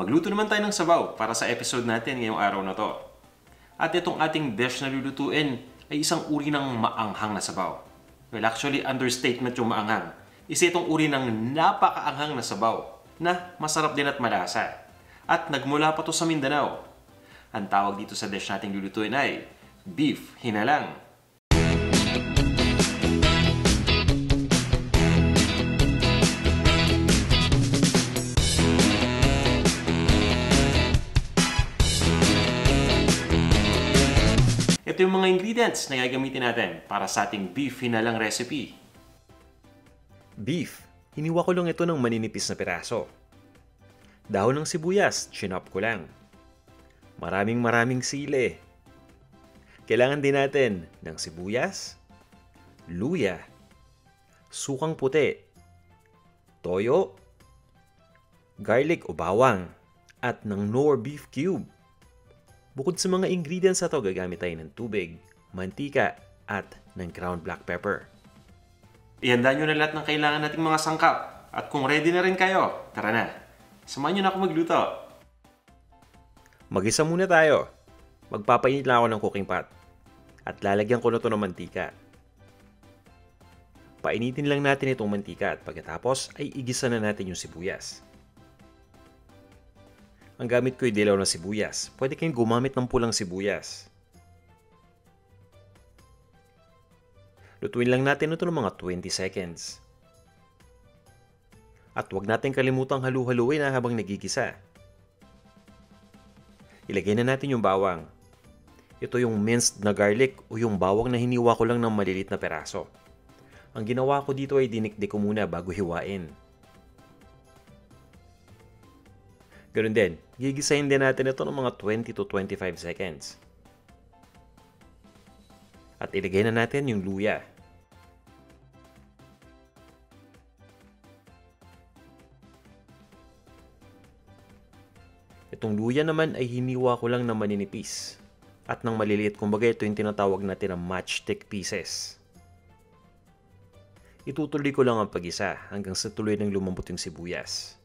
Magluto naman tayo ng sabaw para sa episode natin ngayong araw na to. At itong ating dish na lulutuin ay isang uri ng maanghang na sabaw. Well, actually, understatement yung maanghang. Isa itong uri ng napakaanghang na sabaw na masarap din at malasa. At nagmula pa to sa Mindanao. Ang tawag dito sa dish nating lulutuin ay beef hinalang. Ito yung mga ingredients na gagamitin natin para sa ating beef hinalang recipe. Beef. Hiniwa ko lang ito ng maninipis na piraso. Dahon ng sibuyas, chinop ko lang. Maraming maraming sili. Kailangan din natin ng sibuyas, luya, sukang puti, toyo, garlic o bawang, at ng nor beef cube. Bukod sa mga ingredients na to, gagamit tayo ng tubig, mantika, at ng ground black pepper. Ihanda nyo na lahat ng kailangan nating mga sangkap. At kung ready na rin kayo, tara na. Samahan nyo na ako magluto. Magisa muna tayo. Magpapainit lang ako ng cooking pot. At lalagyan ko na to ng mantika. Painitin lang natin itong mantika at pagkatapos ay igisa na natin yung sibuyas. Ang gamit ko ay dilaw na sibuyas. Pwede kayong gumamit ng pulang sibuyas. Lutuin lang natin ito ng mga 20 seconds. At huwag natin kalimutang halu-haluin na habang nagigisa. Ilagay na natin yung bawang. Ito yung minced na garlic o yung bawang na hiniwa ko lang ng malilit na peraso. Ang ginawa ko dito ay dinikdik ko muna bago hiwain. Ganun din, gigisahin din natin ito ng mga 20 to 25 seconds. At ilagay na natin yung luya. Itong luya naman ay hiniwa ko lang na maninipis. At ng maliliit, kumbaga ito yung tinatawag natin na matchstick pieces. Itutuloy ko lang ang pag-isa hanggang sa tuloy ng lumambot yung sibuyas.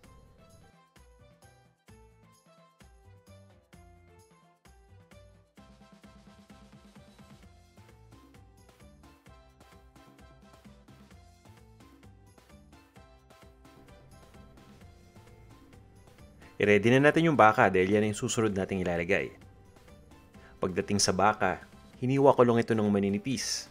I-ready na natin yung baka dahil yan yung susunod nating ilalagay. Pagdating sa baka, hiniwa ko lang ito ng maninipis.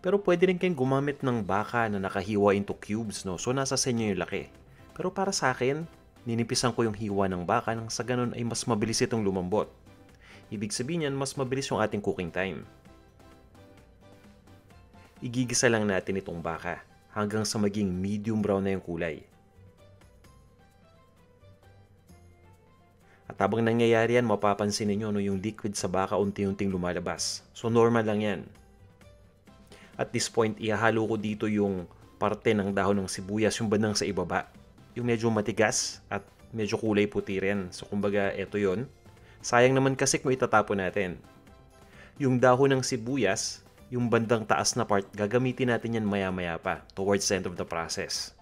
Pero pwede rin kayong gumamit ng baka na nakahiwa into cubes, no? So nasa sa inyo yung laki. Pero para sa akin, ninipisan ko yung hiwa ng baka nang sa ganun ay mas mabilis itong lumambot. Ibig sabihin yan, mas mabilis yung ating cooking time. Igigisa lang natin itong baka hanggang sa maging medium brown na yung kulay. At habang nangyayari yan, mapapansin ninyo no, yung liquid sa baka unti-unting lumalabas. So normal lang yan. At this point, ihahalo ko dito yung parte ng dahon ng sibuyas, yung bandang sa ibaba. Yung medyo matigas at medyo kulay puti rin. So kumbaga, eto yon. Sayang naman kasi kung itatapon natin. Yung dahon ng sibuyas, yung bandang taas na part, gagamitin natin yan maya-maya pa towards the end of the process.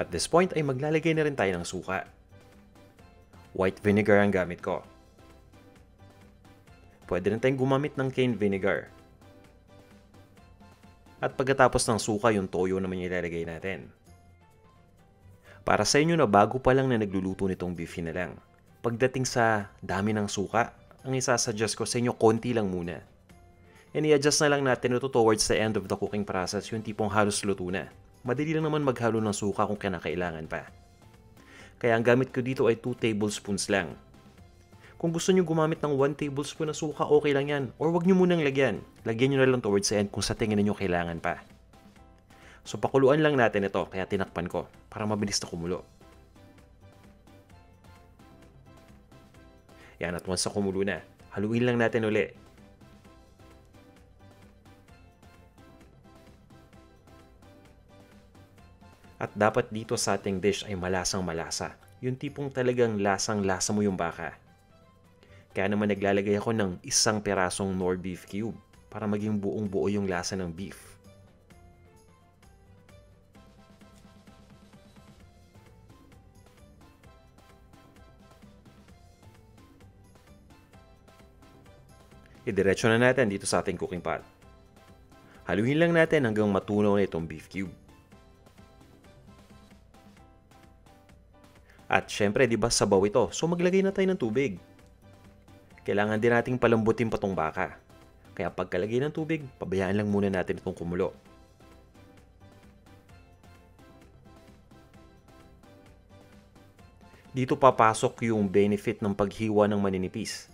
At this point ay maglalagay na rin tayo ng suka. White vinegar ang gamit ko. Pwede rin tayong gumamit ng cane vinegar. At pagkatapos ng suka, yung toyo naman yung ilalagay natin. Para sa inyo na bago pa lang na nagluluto nitong beef na lang, pagdating sa dami ng suka, ang isasuggest ko sa inyo konti lang muna. And i-adjust na lang natin ito towards the end of the cooking process, yung tipong halos luto na. Madali lang naman maghalo ng suka kung kinakailangan pa. Kaya ang gamit ko dito ay 2 tablespoons lang. Kung gusto nyo gumamit ng 1 tablespoon na suka, okay lang yan. Or wag nyo munang lagyan. Lagyan nyo na lang towards the end kung sa tingin nyo kailangan pa. So pakuluan lang natin ito, kaya tinakpan ko, para mabilis na kumulo. Yan, at once na kumulo na, haluin lang natin uli. At dapat dito sa ating dish ay malasang malasa. Yung tipong talagang lasang lasa mo yung baka. Kaya naman naglalagay ako ng isang perasong nor beef cube para maging buong buo yung lasa ng beef. Idiretso na natin dito sa ating cooking pot. Haluin lang natin hanggang matunaw na itong beef cube. At syempre, di ba sabaw ito, so maglagay na tayo ng tubig. Kailangan din nating palambutin pa tong baka. Kaya pagkalagay ng tubig, pabayaan lang muna natin itong kumulo. Dito papasok yung benefit ng paghiwa ng maninipis.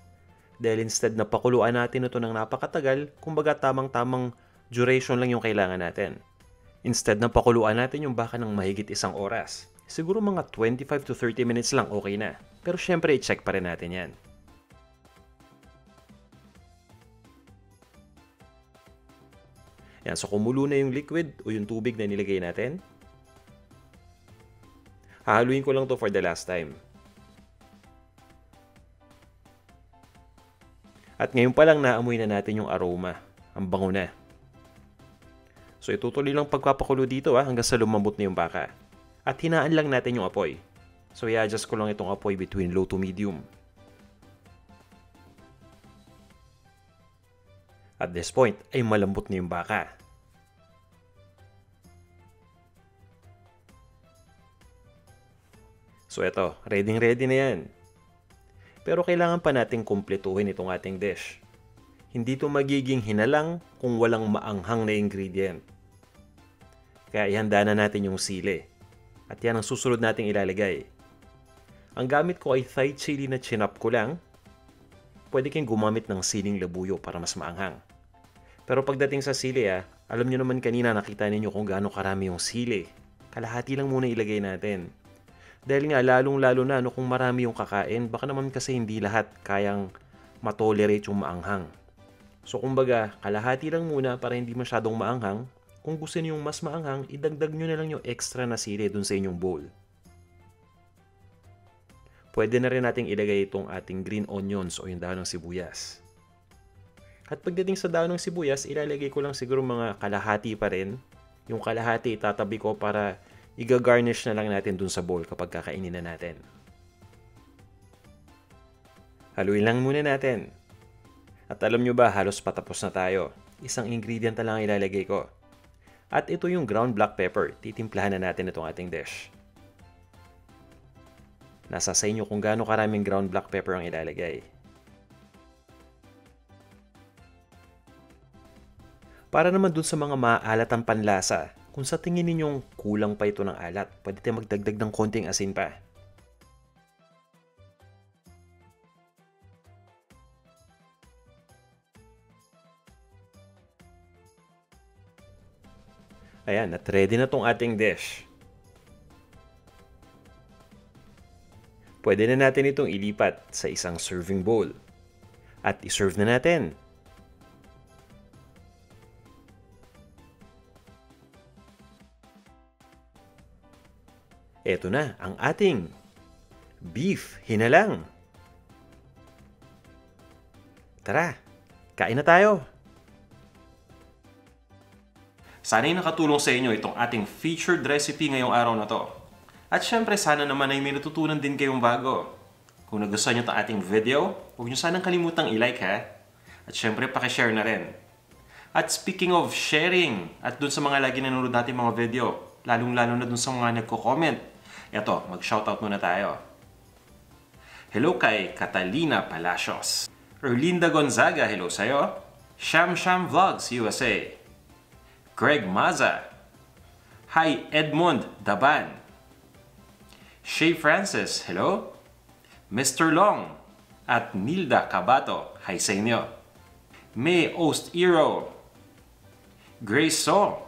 Dahil instead na pakuluan natin ito ng napakatagal, kumbaga tamang-tamang duration lang yung kailangan natin. Instead na pakuluan natin yung baka ng mahigit isang oras, siguro mga 25 to 30 minutes lang okay na. Pero syempre, i-check pa rin natin yan. Yan, so kumulo na yung liquid o yung tubig na nilagay natin. Hahaluin ko lang to for the last time. At ngayon pa lang naamoy na natin yung aroma. Ang bango na. So itutuloy lang pagpapakulo dito ha, hanggang sa lumambot na yung baka. At hinaan lang natin yung apoy. So i-adjust ko lang itong apoy between low to medium. At this point ay malambot na yung baka. So eto, ready ready na yan. Pero kailangan pa nating kumpletuhin itong ating dish. Hindi to magiging hinalang kung walang maanghang na ingredient. Kaya ihanda na natin yung sili. At yan ang susunod nating ilalagay. Ang gamit ko ay Thai chili na chinap ko lang. Pwede kayong gumamit ng siling labuyo para mas maanghang. Pero pagdating sa sili ah, alam nyo naman kanina nakita ninyo kung gaano karami yung sili. Kalahati lang muna ilagay natin. Dahil nga lalong-lalo na no, kung marami yung kakain, baka naman kasi hindi lahat kayang matolerate yung maanghang. So kumbaga, kalahati lang muna para hindi masyadong maanghang. Kung gusto niyo mas maanghang, idagdag nyo na lang yung extra na sili dun sa inyong bowl. Pwede na rin nating ilagay itong ating green onions o yung dahon ng sibuyas. At pagdating sa dahon ng sibuyas, ilalagay ko lang siguro mga kalahati pa rin. Yung kalahati itatabi ko para iga-garnish na lang natin dun sa bowl kapag kakainin na natin. Haluin lang muna natin. At alam nyo ba, halos patapos na tayo. Isang ingredient na lang ilalagay ko. At ito yung ground black pepper. Titimplahan na natin itong ating dish. Nasa sa inyo kung gaano karaming ground black pepper ang ilalagay. Para naman dun sa mga maalatang panlasa, kung sa tingin ninyong kulang pa ito ng alat, pwede tayo magdagdag ng konting asin pa. Ayan, at ready na tong ating dish. Pwede na natin itong ilipat sa isang serving bowl. At iserve na natin. Ito na ang ating beef hinalang. Tara, kain na tayo. Sana'y nakatulong sa inyo itong ating featured recipe ngayong araw na to. At syempre, sana naman ay may natutunan din kayong bago. Kung nagustuhan nyo itong ating video, huwag nyo sanang kalimutang i-like ha. At syempre, pakishare na rin. At speaking of sharing, at dun sa mga lagi nanonood natin mga video, lalong-lalo na dun sa mga nagko-comment, Eto, mag-shoutout muna tayo. Hello kay Catalina Palacios. Erlinda Gonzaga, hello sa'yo. Sham Sham Vlogs USA. Greg Maza. Hi Edmond Daban. Shay Francis, hello. Mr. Long. At Nilda Cabato, hi sa inyo. May Ost Iro. Grace So.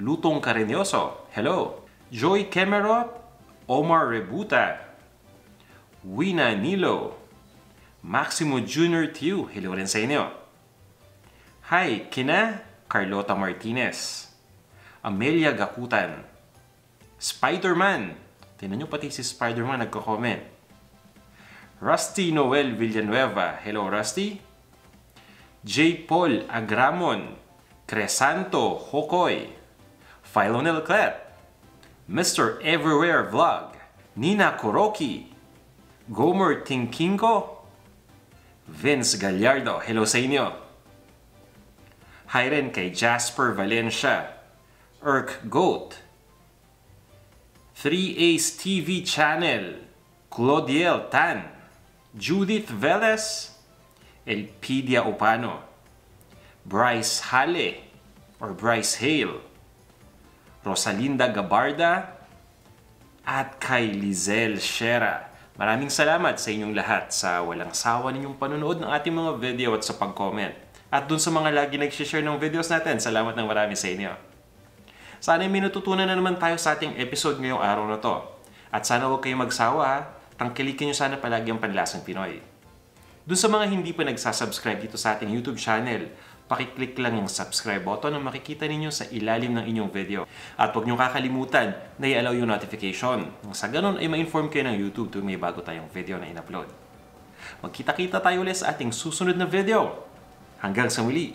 Lutong Karenyoso, hello. Joy Kemerot Omar Rebuta, Wina Nilo, Maximo Jr. Tiu, hello rin sa inyo. Hi, kina Carlota Martinez, Amelia Gakutan, Spider-Man, tinan nyo pati si Spider-Man nagko-comment. Rusty Noel Villanueva, hello Rusty. J. Paul Agramon, Cresanto Hokoy, Philonel Clet, Mr. Everywhere Vlog, Nina Kuroki, Gomer Tinkinko, Vince Gallardo, hello sa inyo. Hi rin kay Jasper Valencia, Irk Goat, 3Ace TV Channel, Claudiel Tan, Judith Velez, Elpidia Opano, Bryce Hale or Bryce Hale, Rosalinda Gabarda, at kay Lizelle Shera. Maraming salamat sa inyong lahat sa walang sawa ninyong panonood ng ating mga video at sa pag-comment. At dun sa mga lagi nag-share ng videos natin, salamat ng marami sa inyo. Sana may natutunan na naman tayo sa ating episode ngayong araw na to. At sana huwag kayong magsawa ha. Tangkilikin nyo sana palagi ang panlasang Pinoy. Dun sa mga hindi pa nagsasubscribe dito sa ating YouTube channel, pakiclick lang yung subscribe button na makikita ninyo sa ilalim ng inyong video. At huwag nyo kakalimutan na i-allow yung notification. Sa ganun ay ma-inform kayo ng YouTube tuwing may bago tayong video na in-upload. Magkita-kita tayo ulit sa ating susunod na video. Hanggang sa muli!